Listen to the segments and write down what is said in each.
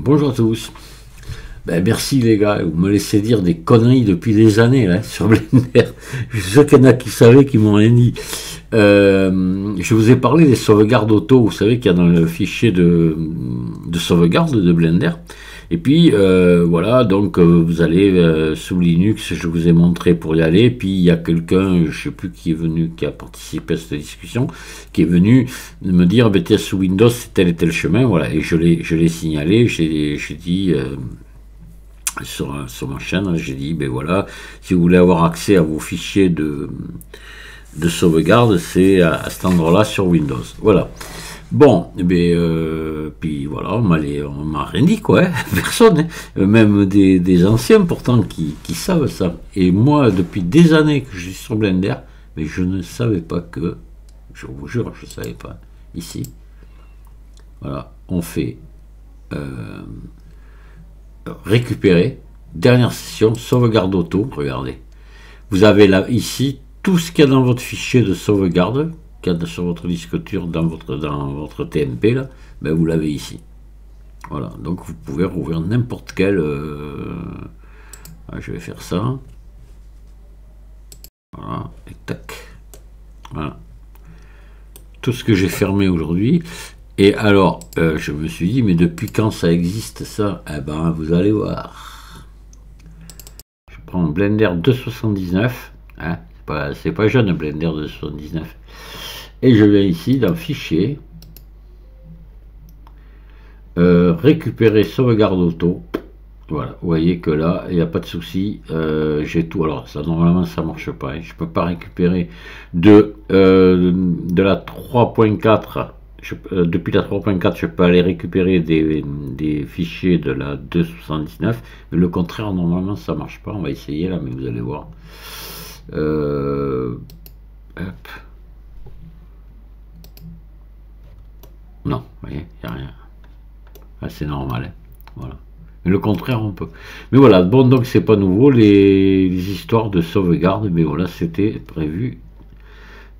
Bonjour à tous. Ben, merci les gars, vous me laissez dire des conneries depuis des années sur Blender. Je sûr qu'il y en a qui savaient, qui m'ont rien dit. Euh, je vous ai parlé des sauvegardes auto, vous savez qu'il y a dans le fichier de sauvegarde de Blender. Et puis euh, voilà, donc euh, vous allez sous Linux, je vous ai montré pour y aller. Puis il y a quelqu'un, je sais plus qui est venu, qui a participé à cette discussion, qui est venu me dire, ben, sous Windows c'est tel et tel chemin, voilà. Et je l'ai, signalé, j'ai, dit sur, sur ma chaîne, j'ai dit, ben voilà, si vous voulez avoir accès à vos fichiers de de sauvegarde, c'est à, cet endroit-là sur Windows. Voilà. Bon, et eh euh, puis voilà, on m'a rien dit, quoi. Hein. Personne, hein. même des, anciens pourtant qui, savent ça. Et moi, depuis des années que je suis sur Blender, mais je ne savais pas que, je vous jure, je ne savais pas. Ici, voilà, on fait euh, récupérer, dernière session, sauvegarde auto, regardez. Vous avez là, ici, tout ce qu'il y a dans votre fichier de sauvegarde, qu'il sur votre disque dur, dans votre, dans votre TMP, là, ben vous l'avez ici. Voilà, donc vous pouvez rouvrir n'importe quel... Euh, ah, je vais faire ça. Voilà, et tac. Voilà. Tout ce que j'ai fermé aujourd'hui. Et alors, euh, je me suis dit, mais depuis quand ça existe ça? Eh ben, vous allez voir. Je prends Blender 279. Hein, c'est pas jeune Blender de 79. Et je vais ici dans Fichier, euh, récupérer sauvegarde auto. Voilà, vous voyez que là, il n'y a pas de souci, euh, j'ai tout. Alors, ça normalement, ça marche pas. Hein. Je peux pas récupérer de, euh, de la 3.4. depuis la 3.4, je peux aller récupérer des, des, fichiers de la 2.79, mais le contraire, normalement, ça marche pas. On va essayer là, mais vous allez voir. Euh, non, vous voyez, il n'y a rien. Ah, c'est normal. Hein. Voilà. Mais le contraire, on peut. Mais voilà, bon, donc c'est pas nouveau, les, histoires de sauvegarde, mais voilà, c'était prévu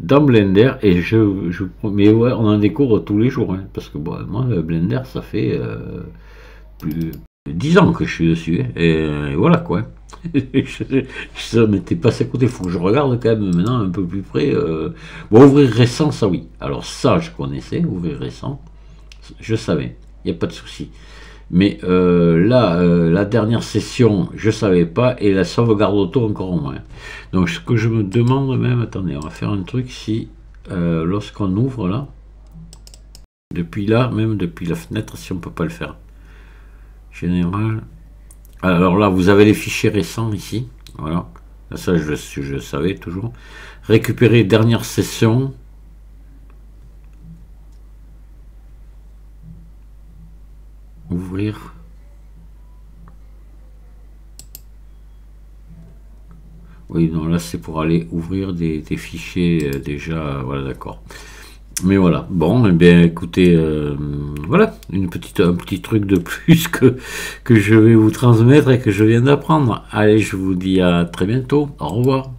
dans Blender, et je, je mais ouais, on en découvre tous les jours, hein, parce que bon, moi, Blender, ça fait euh, plus 10 ans que je suis dessus, hein, et, voilà quoi ça m'était passé à côté. Il faut que je regarde quand même maintenant un peu plus près. Euh. Bon, ouvrir récent, ça oui. Alors ça, je connaissais, ouvrir récent. Je savais, il n'y a pas de souci. Mais euh, là, euh, la dernière session, je ne savais pas, et la sauvegarde auto encore moins. Donc ce que je me demande même, attendez, on va faire un truc si, lorsqu'on ouvre là, depuis là, même depuis la fenêtre, si on ne peut pas le faire. Général, alors là, vous avez les fichiers récents ici. Voilà. Ça, je, je savais toujours. Récupérer dernière session. Ouvrir. Oui, non, là, c'est pour aller ouvrir des, fichiers euh, déjà. Voilà, d'accord. Mais voilà, bon, eh bien écoutez, euh, voilà, une petite, un petit truc de plus que, que je vais vous transmettre et que je viens d'apprendre. Allez, je vous dis à très bientôt, au revoir.